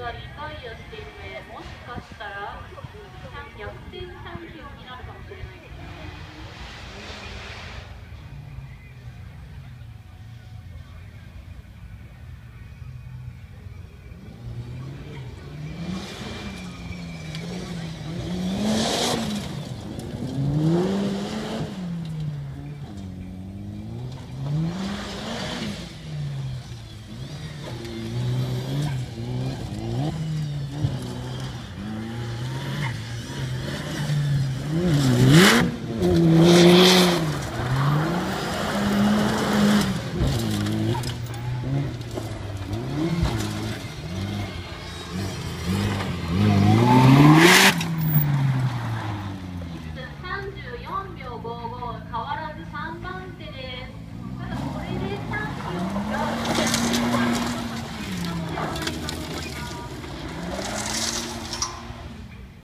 は理解をしていて